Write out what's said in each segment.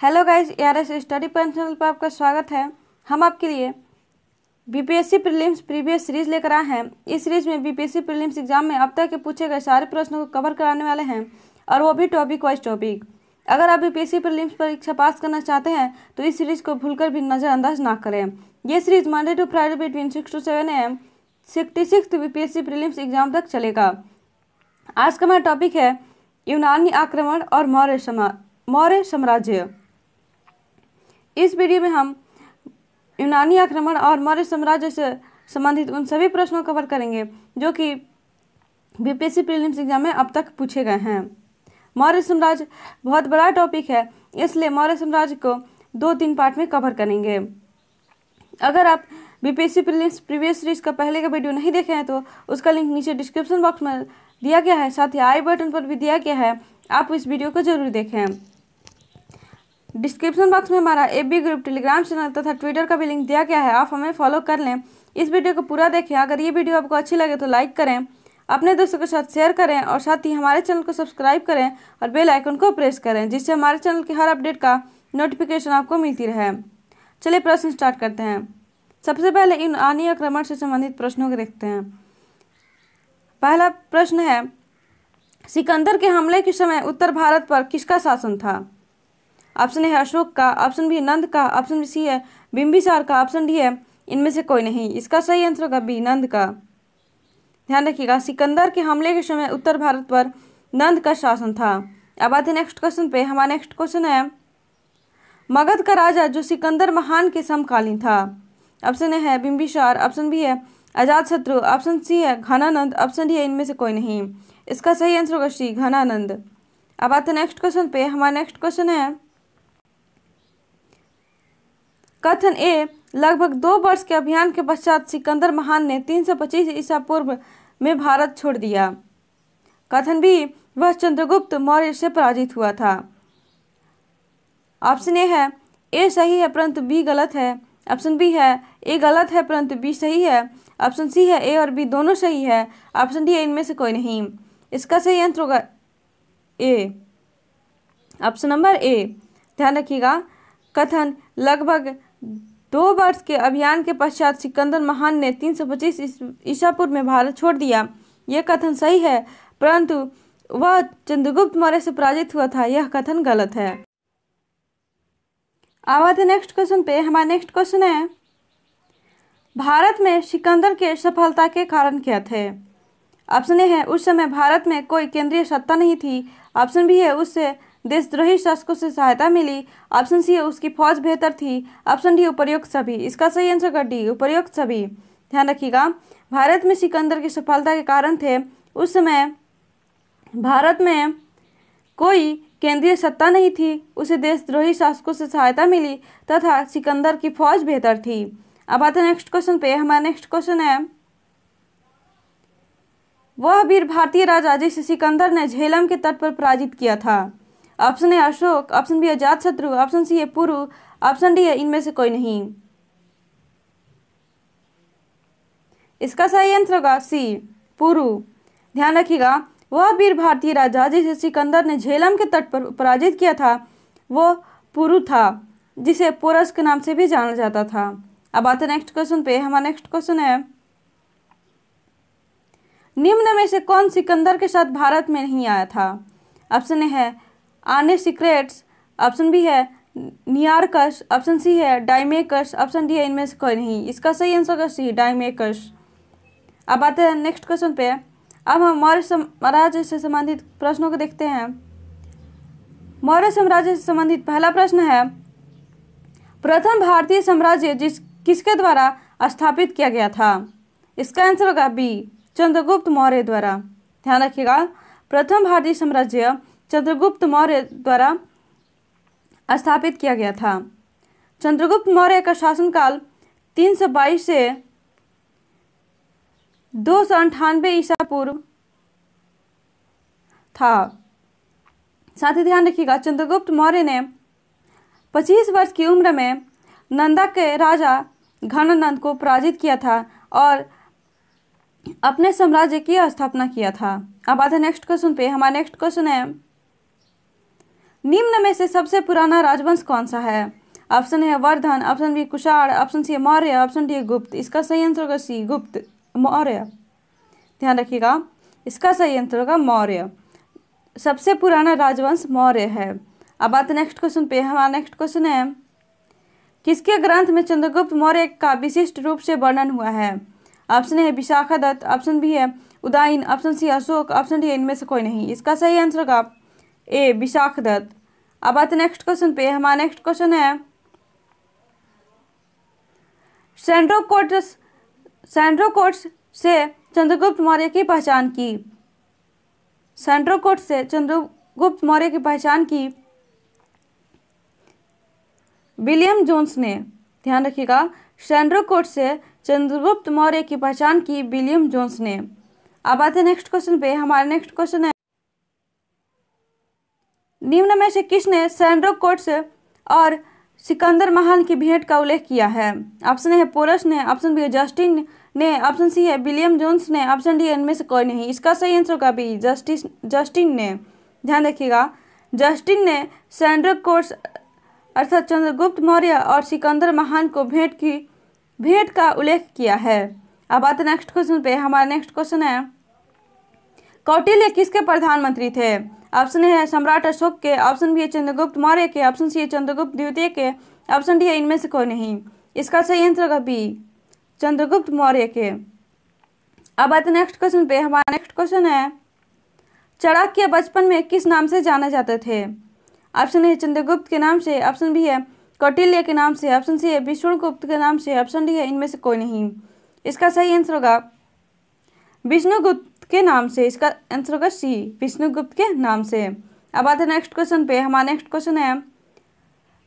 Hello guys R S study point channel पर आपका स्वागत है। हम आपके लिए बीपीएससी प्रीलिम्स प्रीवियस सीरीज़ लेकर आए हैं। इस सीरीज़ में बीपीएससी प्रीलिम्स एग्ज़ाम में अब तक के पूछे गए सारे प्रश्नों को कवर कराने वाले हैं और वो भी टॉपिक वाइज टॉपिक अगर आप बीपीएससी प्रीलिम्स परीक्षा पास करना चाहते हैं तो इस सीरीज़ को भूलकर भी नज़रअंदाज ना करें। ये series Monday to Friday between six to seven M sixty six BPSC prelims exam तक चलेगा। आज का हमारा टॉपिक है यूनानी आक्रमण और मौर्य मौर्य साम्राज्य। इस वीडियो में हम यूनानी आक्रमण और मौर्य साम्राज्य से संबंधित उन सभी प्रश्नों कवर करेंगे, जो कि बीपीएससी प्रीलिम्स एग्ज़ाम में अब तक पूछे गए हैं। मौर्य साम्राज्य बहुत बड़ा टॉपिक है, इसलिए मौर्य साम्राज्य को दो तीन पार्ट में कवर करेंगे। अगर आप बीपीएससी प्रीलिम्स प्रीवियस सीरीज़ का पहले का वीडियो नहीं देखे हैं तो उसका लिंक नीचे डिस्क्रिप्शन बॉक्स में दिया गया है, साथ ही आई बटन पर भी दिया गया है, आप इस वीडियो को ज़रूर देखें। डिस्क्रिप्शन बॉक्स में हमारा A B group Telegram channel तथा ट्विटर का भी लिंक दिया गया है, आप हमें फॉलो कर लें। इस वीडियो को पूरा देखें। अगर ये वीडियो आपको अच्छी लगे तो लाइक करें, अपने दोस्तों के साथ शेयर करें और साथ ही हमारे चैनल को सब्सक्राइब करें और बेल आइकन को प्रेस करें, जिससे हमारे चैनल की हर अपडेट का नोटिफिकेशन आपको मिलती रहे। चलिए प्रश्न स्टार्ट करते हैं। सबसे पहले इन आनी आक्रमण से संबंधित प्रश्नों को देखते हैं। पहला प्रश्न है, सिकंदर के हमले के समय उत्तर भारत पर किसका शासन था? ऑप्शन है अशोक का, ऑप्शन बी नंद का, ऑप्शन सी है बिम्बिसार का, ऑप्शन डी है इनमें से कोई नहीं। इसका सही आंसर होगा बी, नंद का। ध्यान रखिएगा, सिकंदर के हमले के समय उत्तर भारत पर नंद का शासन था। अब आते नेक्स्ट क्वेश्चन पे। हमारा नेक्स्ट क्वेश्चन है, मगध का राजा जो सिकंदर महान के समकालीन था। ऑप्शन है बिम्बिसार ऑप्शन बी है अजात शत्रु ऑप्शन सी है घनानंद, ऑप्शन डी है इनमें से कोई नहीं। इसका सही आंसर होगा सी घनानंद। अब आते नेक्स्ट क्वेश्चन पे। हमारा नेक्स्ट क्वेश्चन है कथन ए, लगभग दो वर्ष के अभियान के पश्चात सिकंदर महान ने 325 ईसा पूर्व में भारत छोड़ दिया। कथन बी, वह चंद्रगुप्त मौर्य से पराजित हुआ था। ऑप्शन ए है, ए सही है, परंतु बी गलत है। ऑप्शन बी है, ए गलत है, परंतु बी सही है। ऑप्शन सी है, ए और बी दोनों सही है। ऑप्शन डी इनमें से कोई नहीं। इसका सही आंसर होगा ए। Option number A. ध्यान रखिएगा, कथन लगभग दो वर्ष के अभियान के पश्चात सिकंदर महान ने 325 ईसा पूर्व में भारत छोड़ दिया। यह कथन सही है, परंतु वह चंद्रगुप्त मौर्य से पराजित हुआ था। यह कथन गलत है। आवा थे नेक्स्ट क्वेश्चन पे। हमारा नेक्स्ट क्वेश्चन है। भारत में सिकंदर के सफलता के कारण क्या थे? ऑप्शन ए है, उस समय भारत में कोई केंद्रीय सत्ता नहीं थी। ऑप्शन बी है, उससे देशद्रोही शासकों से सहायता मिली। ऑप्शन सी, उसकी फौज बेहतर थी। ऑप्शन डी उपयुक्त सभी। इसका सही आंसर कर डी उपयुक्त सभी। ध्यान रखिएगा, भारत में सिकंदर की सफलता के कारण थे। उस समय भारत में कोई केंद्रीय सत्ता नहीं थी। उसे देशद्रोही शासकों से सहायता मिली तथा सिकंदर की फौज बेहतर थी। अब आते नेक्स्ट क्वेश्चन पे। हमारा नेक्स्ट क्वेश्चन है। वह वीर भारतीय राजा जिसे सिकंदर ने झेलम के तट पर पराजित किया था। ऑप्शन है अशोक ऑप्शन बी है जात शत्रु ऑप्शन सी है पुरु ऑप्शन डी है इनमें से कोई नहीं। इसका सही आंसर होगा सी पुरु ध्यान रखिएगा, वह वीर भारतीय राजा जिसे सिकंदर ने झेलम के तट पर पराजित किया था, वो पुरु था, जिसे पोरस के नाम से भी जाना जाता था। अब आते नेक्स्ट क्वेश्चन पे। हमारा नेक्स्ट क्वेश्चन है। निम्न में से कौन सिकंदर के साथ भारत में नहीं आया था? ऑप्शन है आने सीक्रेट्स, ऑप्शन बी है, नियारकस, ऑप्शन सी है डाइमेकस ऑप्शन डी है, इनमें से कोई नहीं। इसका सही आंसर होगा सी डाइमेकस अब आते हैं नेक्स्ट क्वेश्चन पे। अब हम मौर्य साम्राज्य से संबंधित प्रश्नों को देखते हैं। मौर्य साम्राज्य से संबंधित पहला प्रश्न है, प्रथम भारतीय साम्राज्य जिस, किसके द्वारा स्थापित किया गया था? इसका आंसर होगा बी, चंद्रगुप्त मौर्य द्वारा। ध्यान रखिएगा, प्रथम भारतीय साम्राज्य चंद्रगुप्त मौर्य द्वारा स्थापित किया गया था। चंद्रगुप्त मौर्य का शासनकाल 322 से दो सौ अंठानवे ईसा पूर्व था। साथ ही ध्यान रखिएगा, चंद्रगुप्त मौर्य ने 25 वर्ष की उम्र में नंदा के राजा घनानंद को पराजित किया था और अपने साम्राज्य की स्थापना किया था। अब आते नेक्स्ट क्वेश्चन पे, हमारा नेक्स्ट क्वेश्चन है निम्न में से सबसे पुराना राजवंश कौन सा है? ऑप्शन है Vardhan, option B Kushan, option C Maurya, option D Gupta. इसका सही आंसर होगा सी, गुप्त, मौर्य। ध्यान रखिएगा, इसका सही आंसर होगा मौर्य। सबसे पुराना राजवंश मौर्य है। अब आते नेक्स्ट क्वेश्चन पे, हमारा नेक्स्ट क्वेश्चन है, किसके ग्रंथ में चंद्रगुप्त मौर्य का विशिष्ट रूप से वर्णन हुआ है? ऑप्शन है विशाखादत्त, ऑप्शन बी है Udayin option C Ashok, option D इनमें से कोई नहीं। इसका सही आंसर होगा ए, विशाख दत्त। अब आते नेक्स्ट क्वेश्चन पे हमारा नेक्स्ट क्वेश्चन है। सैंड्रोकोट्स सैंड्रोकोट्स से चंद्रगुप्त मौर्य की पहचान की। सैंड्रोकोट से चंद्रगुप्त मौर्य की पहचान की। विलियम जोन्स ने, ध्यान रखिएगा सैंड्रोकोट से चंद्रगुप्त मौर्य की पहचान की विलियम जोन्स ने। अब आते नेक्स्ट क्वेश्चन पे, हमारा नेक्स्ट क्वेश्चन है। निम्न में से किसने सैंड्रो कोट्स और सिकंदर महान की भेंट का उल्लेख किया है? ऑप्शन है पोरस ने, ऑप्शन बी है जस्टिन ने, ऑप्शन सी है विलियम जोन्स ने, ऑप्शन डी इनमें से कोई नहीं। इसका सही आंसर होगा बी, जस्टिस, जस्टिन ने। ध्यान रखिएगा, जस्टिन ने सैंड्रोकोट अर्थात चंद्रगुप्त मौर्य और सिकंदर महान को भेंट की, भेंट का उल्लेख किया है। अब आते नेक्स्ट क्वेश्चन पे। हमारा नेक्स्ट क्वेश्चन है, कौटिल्य किसके प्रधानमंत्री थे? ऑप्शन है सम्राट अशोक के। ऑप्शन बी है चंद्रगुप्त। मौर्य के। ऑप्शन सी है चंद्रगुप्त। द्वितीय के। ऑप्शन डी है इनमें से कोई नहीं। इसका सही आंसर होगा बी चंद्रगुप्त मौर्य के। अब आते नेक्स्ट क्वेश्चन पे। हमारा नेक्स्ट क्वेश्चन है, चाणक्य बचपन में किस नाम से जाने जाते थे? ऑप्शन है चंद्रगुप्त के नाम से। ऑप्शन बी है कौटिल्य के नाम से। ऑप्शन सी है विष्णुगुप्त के नाम से। ऑप्शन डी है इनमें से कोई नहीं। इसका सही आंसर होगा, विष्णुगुप्त। के नाम से, इसका आंसर होगा सी विष्णुगुप्त के नाम से। अब आते हैं नेक्स्ट क्वेश्चन पे, हमारा नेक्स्ट क्वेश्चन है।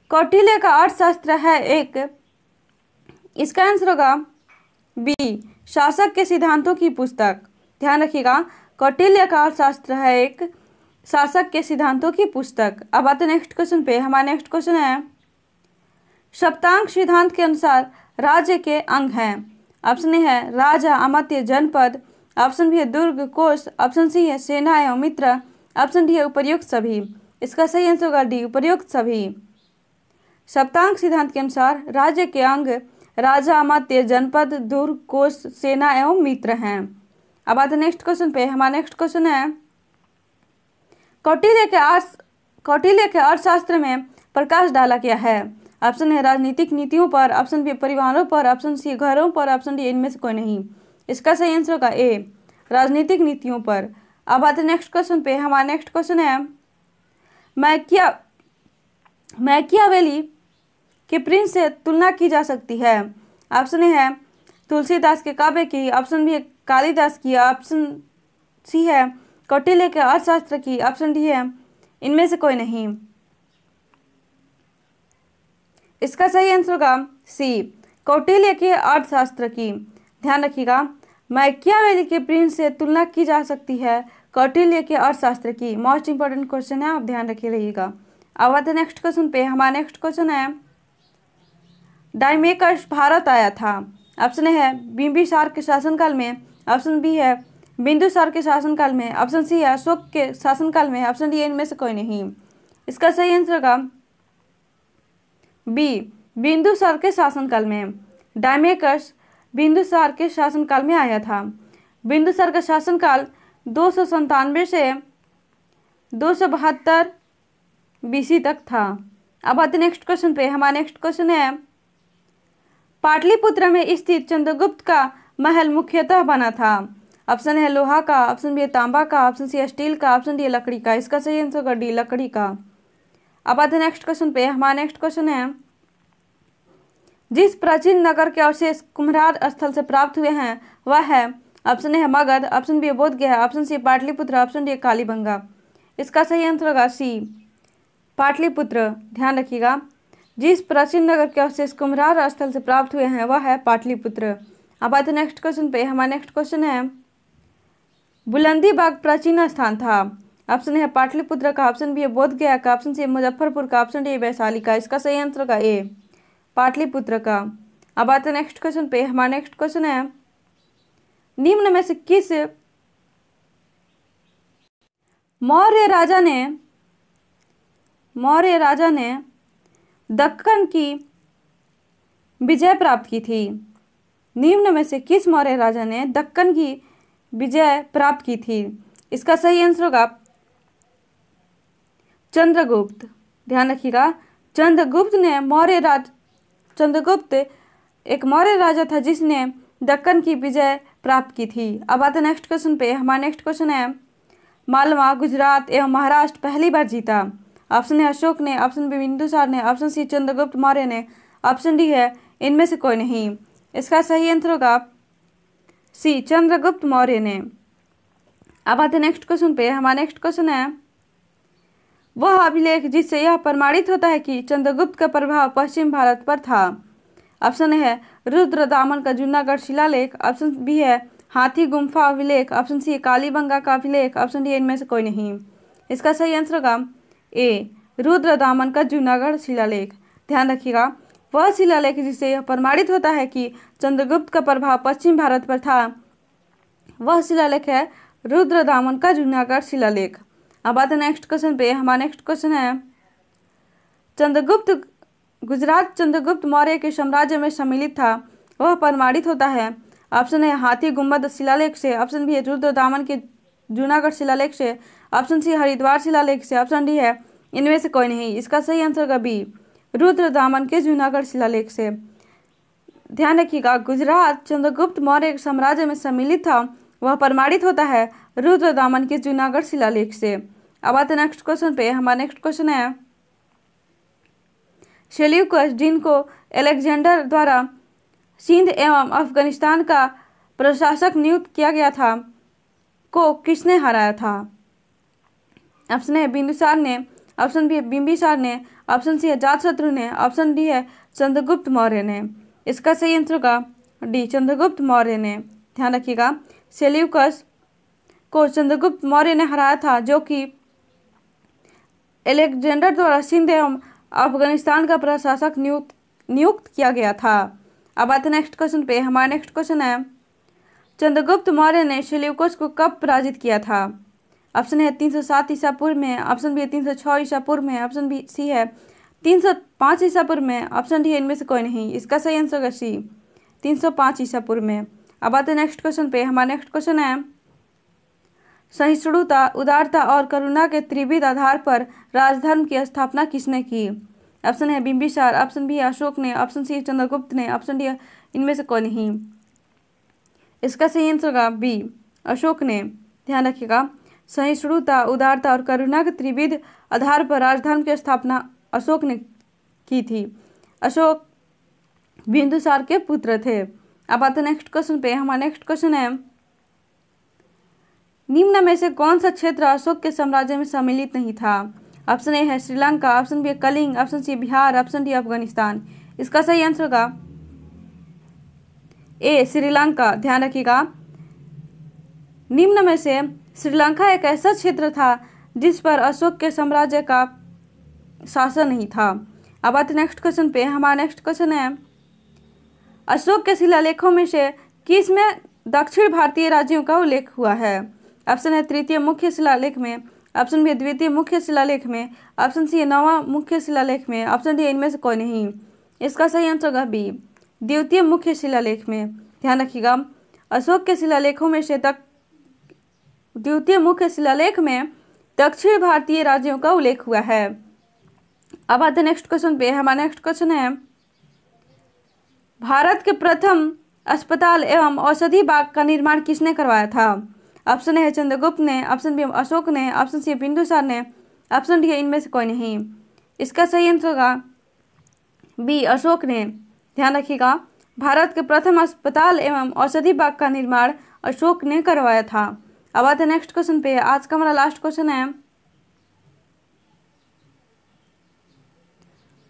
कौटिल्य का अर्थशास्त्र है एक। इसका आंसर होगा बी शासक के सिद्धांतों की पुस्तक। ध्यान रखिएगा, कौटिल्य का अर्थशास्त्र है एक, शासक के सिद्धांतों की पुस्तक। अब आते नेक्स्ट क्वेश्चन पे, हमारा नेक्स्ट क्वेश्चन है। सप्तांग सिद्धांत के अनुसार राज्य के अंग हैं। ऑप्शन है, राजा, अमत्य, जनपद। ऑप्शन बी है दुर्ग कोष ऑप्शन सी है सेना एवं मित्र, ऑप्शन डी है उपयुक्त सभी। इसका सही आंसर होगा डी, उपयुक्त सभी। सप्तांग सिद्धांत के अनुसार राज्य के अंग राजा अमात्य जनपद, दुर्ग कोष सेना एवं मित्र हैं। अब आते नेक्स्ट क्वेश्चन पे। हमारा नेक्स्ट क्वेश्चन है। कौटिल्य के अर्थ कौटिल्य के अर्थशास्त्र में प्रकाश डाला गया है। ऑप्शन है राजनीतिक नीतियों पर, ऑप्शन बी परिवारों पर, ऑप्शन सी घरों पर, ऑप्शन डी इनमें से कोई नहीं। इसका सही आंसर होगा ए राजनीतिक नीतियों पर। अब आते नेक्स्ट क्वेश्चन पे। हमारा नेक्स्ट क्वेश्चन है, मैकिया, मैकियावेली के प्रिंस से तुलना की जा सकती है। ऑप्शन ए है, तुलसीदास के काव्य की। ऑप्शन बी है, कालिदास की। ऑप्शन सी है, कौटिल्य के अर्थशास्त्र की। ऑप्शन डी है, इनमें से कोई नहीं। इसका सही आंसर होगा सी कौटिल्य के अर्थशास्त्र की। ध्यान रखिएगा, मैकियावेली के प्रिंस से तुलना की जा सकती है, कौटिल्य के अर्थशास्त्र की। मोस्ट इंपॉर्टेंट क्वेश्चन है, आप ध्यान रखिए रहिएगा। अब आते नेक्स्ट क्वेश्चन पे, हमारा नेक्स्ट क्वेश्चन है, डायमेकर्स भारत आया था। ऑप्शन है बिम्बिसार के शासनकाल में। ऑप्शन बी है, बिंदुसार के शासनकाल में। ऑप्शन सी है, अशोक के शासनकाल में। ऑप्शन डी इनमें से कोई नहीं। इसका सही आंसर होगा बी बिंदुसार के शासनकाल में। डायमेकस बिंदुसार के शासनकाल में आया था। बिंदुसार का शासनकाल दो सौ संतानवे से दो सौ बहत्तर बीसी तक था। अब आते नेक्स्ट क्वेश्चन पे। हमारा नेक्स्ट क्वेश्चन है, पाटलिपुत्र में स्थित चंद्रगुप्त का महल मुख्यतः बना था। ऑप्शन है लोहा का ऑप्शन बी है तांबा का ऑप्शन सी है स्टील का ऑप्शन डी है लकड़ी का। इसका सही आंसर होगा डी लकड़ी का। अब आते नेक्स्ट क्वेश्चन पे। हमारा नेक्स्ट क्वेश्चन है जिस प्राचीन नगर के अवशेष कुम्हरार स्थल से प्राप्त हुए हैं, वह है ऑप्शन है Magadh option B Bodh Gaya option C Pataliputra option D Kalibanga इसका सही आंसर होगा सी, पाटलिपुत्र। ध्यान रखिएगा, जिस प्राचीन नगर के अवशेष कुम्हरार स्थल से प्राप्त हुए हैं, वह है पाटलिपुत्र। अब आते नेक्स्ट क्वेश्चन पे, हमारा नेक्स्ट क्वेश्चन है, बुलंदी बाग प्राचीन स्थान था। ऑप्शन है पाटलिपुत्र का ऑप्शन बी है बोध गया, का ऑप्शन सी मुजफ्फरपुर, का ऑप्शन डी वैशाली का। इसका सही आंसर का ए। पाटलिपुत्र का। अब आते हैं नेक्स्ट क्वेश्चन पे, हमारा नेक्स्ट क्वेश्चन है, निम्न में से किस मौर्य राजा ने, मौर्य राजा ने दक्कन की विजय प्राप्त की थी? निम्न में से किस मौर्य राजा ने दक्कन की विजय प्राप्त की थी? इसका सही आंसर होगा, चंद्रगुप्त। ध्यान रखिएगा, चंद्रगुप्त ने मौर्य राज चंद्रगुप्त एक मौर्य राजा था जिसने दक्कन की विजय प्राप्त की थी। अब आते नेक्स्ट क्वेश्चन पे। हमारा नेक्स्ट क्वेश्चन है, मालवा, गुजरात एवं महाराष्ट्र पहली बार जीता। ऑप्शन है अशोक ने ऑप्शन बी बिंदुसार ने ऑप्शन सी चंद्रगुप्त मौर्य ने। ऑप्शन डी है, इनमें से कोई नहीं। इसका सही आंसर होगा सी, चंद्रगुप्त मौर्य ने। अब आते नेक्स्ट क्वेश्चन पे। हमारा नेक्स्ट क्वेश्चन है वह अभिलेख जिससे यह प्रमाणित होता है कि चंद्रगुप्त का प्रभाव पश्चिम भारत पर था। ऑप्शन है, रुद्र दामन का जूनागढ़ शिलालेख। ऑप्शन बी है, हाथी गुम्फा अभिलेख। ऑप्शन सी कालीबंगा का अभिलेख। ऑप्शन डी इनमें से कोई नहीं। इसका सही आंसर होगा, ए, रुद्र दामन का जूनागढ़ शिलालेख। ध्यान रखिएगा, वह शिलालेख जिससे यह प्रमाणित होता है कि चंद्रगुप्त का प्रभाव पश्चिम भारत पर था, वह शिलालेख है, रुद्र दामन का जूनागढ़ शिलालेख। अब आते नेक्स्ट क्वेश्चन पे, हमारा नेक्स्ट क्वेश्चन है। चंद्रगुप्त, गुजरात चंद्रगुप्त मौर्य के साम्राज्य में सम्मिलित था। वह प्रमाणित होता है। ऑप्शन है, हाथी गुंबद शिलालेख से। ऑप्शन बी है, रुद्र दामन के जूनागढ़ शिलालेख से। ऑप्शन सी हरिद्वार शिलालेख से। ऑप्शन डी है, इनमें से कोई नहीं। इसका सही आंसर का बी रुद्र दामन के जूनागढ़ शिलालेख से। ध्यान रखिएगा, गुजरात चंद्रगुप्त मौर्य साम्राज्य में सम्मिलित था। वह प्रमाणित होता है, रुद्र दामन के जूनागढ़ शिलालेख से। अब आते नेक्स्ट क्वेश्चन पे। हमारा नेक्स्ट क्वेश्चन है। शेल्यूकस, जिनको एलेक्जेंडर द्वारा सिंध एवं अफ़गानिस्तान का प्रशासक नियुक्त किया गया था, को किसने हराया था? ऑप्शन है बिंदुसार ने। ऑप्शन बी है बिंबिसार ने। ऑप्शन सी है जातशत्रु ने। ऑप्शन डी है, चंद्रगुप्त मौर्य ने। इसका सही आंसर होगा डी चंद्रगुप्त मौर्य ने। ध्यान रखिएगा सेल्यूकस को चंद्रगुप्त मौर्य ने हराया था, जो कि एलेक्जेंडर द्वारा सिंध एवं अफ़गानिस्तान का प्रशासक नियुक्त नियुक्त किया गया था। अब आते नेक्स्ट क्वेश्चन पे। हमारा नेक्स्ट क्वेश्चन है, चंद्रगुप्त मौर्य ने सेल्यूकस को कब पराजित किया था? ऑप्शन है तीन सौ सात ईसा पूर्व में। ऑप्शन बी है तीन सौ छः ईसा पूर्व में। ऑप्शन बी सी है तीन सौ पाँच ईसा पूर्व में। ऑप्शन डी है इनमें से कोई नहीं। इसका सही आंसर होगा सी तीन सौ पाँच ईसा पूर्व में। अब आते नेक्स्ट क्वेश्चन पे। हमारा नेक्स्ट क्वेश्चन है सहिष्णुता, उदारता और करुणा के त्रिविध आधार पर राजधर्म की स्थापना किसने की? ऑप्शन है बिंबिसार, ऑप्शन बी अशोक ने, ऑप्शन सी चंद्रगुप्त ने, ऑप्शन डी इनमें से कोई नहीं। इसका सही आंसर होगा बी, अशोक ने। ध्यान रखिएगा, सहिष्णुता, उदारता और करुणा के त्रिविध आधार पर राजधर्म की स्थापना अशोक ने की थी। अशोक बिंदुसार के पुत्र थे। अब आते नेक्स्ट क्वेश्चन पे, हमारा नेक्स्ट क्वेश्चन है निम्न में से कौन सा क्षेत्र अशोक के साम्राज्य में सम्मिलित नहीं था? ऑप्शन ए है Sri Lanka, option B Kalinga, option C Bihar, option D Afghanistan. इसका सही आंसर होगा ए, श्रीलंका। ध्यान रखिएगा। निम्न में से श्रीलंका एक ऐसा क्षेत्र था जिस पर अशोक के साम्राज्य का शासन नहीं था। अब आते नेक्स्ट क्वेश्चन पे। हमारा नेक्स्ट क्वेश्चन है, अशोक के शिलालेखों में से किसमें दक्षिण भारतीय राज्यों का उल्लेख हुआ है? ऑप्शन है तृतीय मुख्य शिलालेख में, ऑप्शन बी द्वितीय मुख्य शिलालेख में, ऑप्शन सी नवा मुख्य शिलालेख में, ऑप्शन डी इनमें से कोई नहीं। इसका सही आंसर होगा बी, द्वितीय मुख्य शिलालेख में। ध्यान रखिएगा, अशोक के शिलालेखों में से तक, द्वितीय मुख्य शिलालेख में दक्षिण भारतीय राज्यों का उल्लेख हुआ है। अब आते नेक्स्ट क्वेश्चन पे, हमारा नेक्स्ट क्वेश्चन है, भारत के प्रथम अस्पताल एवं औषधि बाग का निर्माण किसने करवाया था? ऑप्शन है चंद्रगुप्त ने ऑप्शन बी अशोक ने ऑप्शन सी बिंदुसार ने ऑप्शन डी इनमें से कोई नहीं। इसका सही आंसर होगा बी अशोक ने। ध्यान रखिएगा, भारत के प्रथम अस्पताल एवं औषधि बाग का निर्माण अशोक ने करवाया था। अब आते नेक्स्ट क्वेश्चन पे। आज का हमारा लास्ट क्वेश्चन है।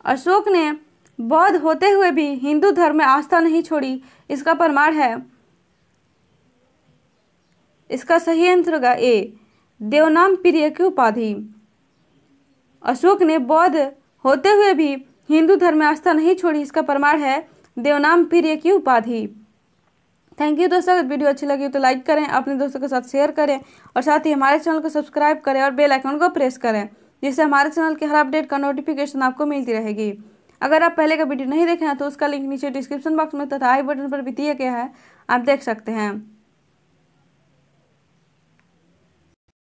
अशोक ने बौद्ध होते हुए भी हिंदू धर्म में आस्था नहीं छोड़ी, इसका प्रमाण है इसका सही आंसर होगा ए देवनाम प्रिय की उपाधि। अशोक ने बौद्ध होते हुए भी हिंदू धर्म में आस्था नहीं छोड़ी, इसका प्रमाण है देवनाम प्रिय की उपाधि। थैंक यू दोस्तों, अगर वीडियो अच्छी लगी तो लाइक करें, अपने दोस्तों के साथ शेयर करें, और साथ ही हमारे चैनल को सब्सक्राइब करें और बेल आइकन को प्रेस करें, जिससे हमारे चैनल के हर अपडेट का नोटिफिकेशन आपको मिलती रहेगी। अगर आप पहले का वीडियो नहीं देखे हैं तो उसका लिंक नीचे डिस्क्रिप्शन बॉक्स में तथा आई बटन पर भी दिया गया है, आप देख सकते हैं।